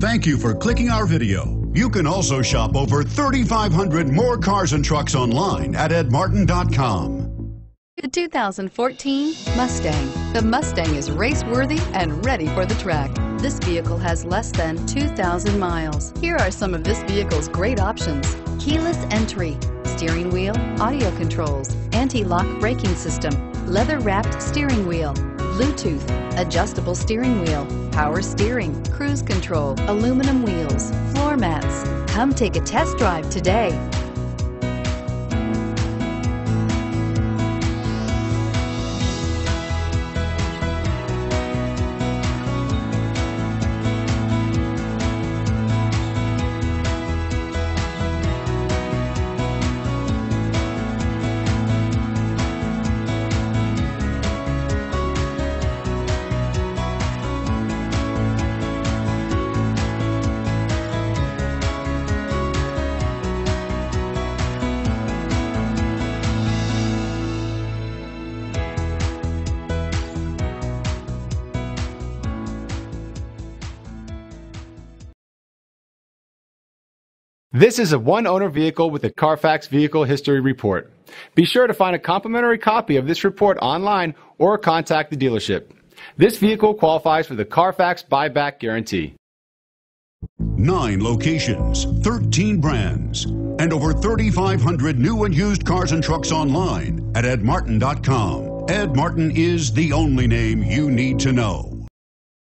Thank you for clicking our video. You can also shop over 3,500 more cars and trucks online at edmartin.com. The 2014 Mustang. The Mustang is race-worthy and ready for the track. This vehicle has less than 2,000 miles. Here are some of this vehicle's great options. Keyless entry, steering wheel, audio controls, anti-lock braking system, leather-wrapped steering wheel, Bluetooth, adjustable steering wheel, power steering, cruise control, aluminum wheels, floor mats. Come take a test drive today. This is a one-owner vehicle with a Carfax Vehicle History Report. Be sure to find a complimentary copy of this report online or contact the dealership. This vehicle qualifies for the Carfax Buyback Guarantee. Nine locations, 13 brands, and over 3,500 new and used cars and trucks online at edmartin.com. Ed Martin is the only name you need to know.